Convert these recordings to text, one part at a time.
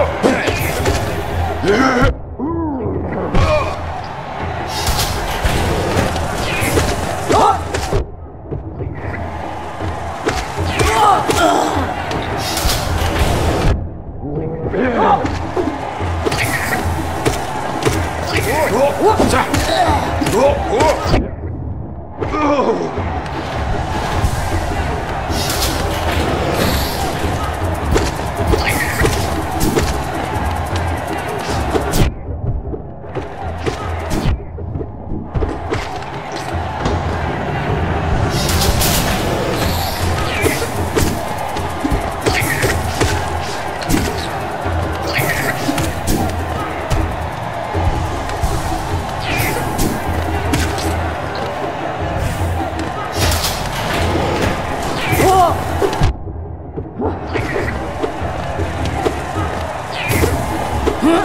Oh! Huh?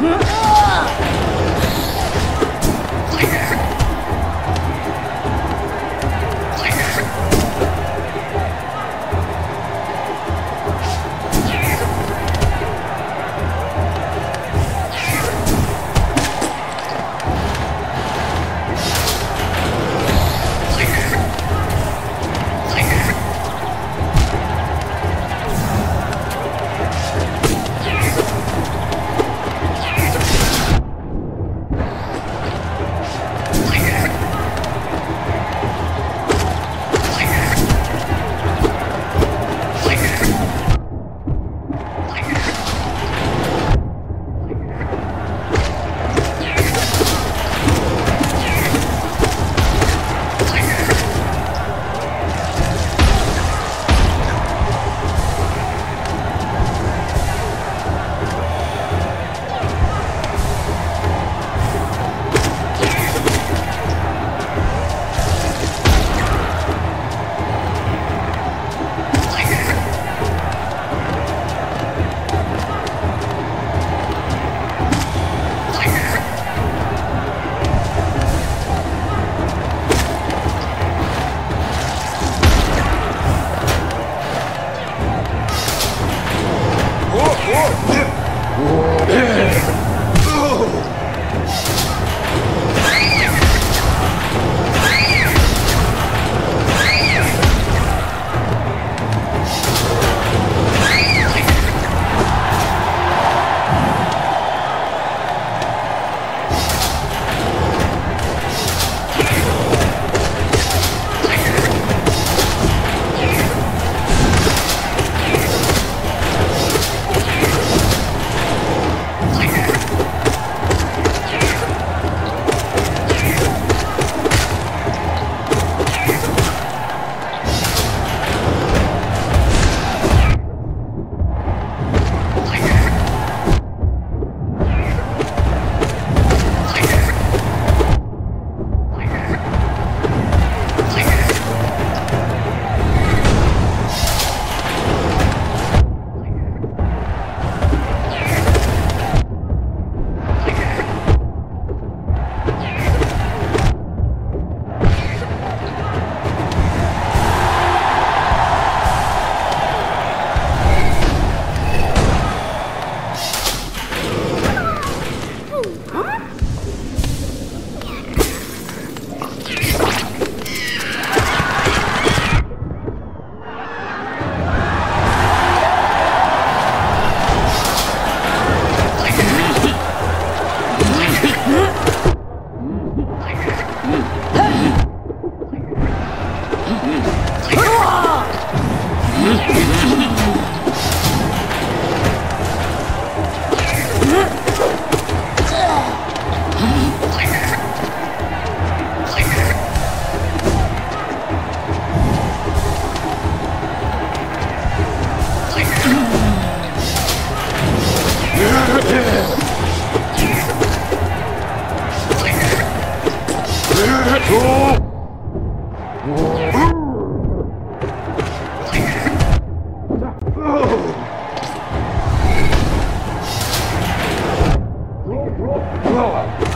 Huh? Whoa.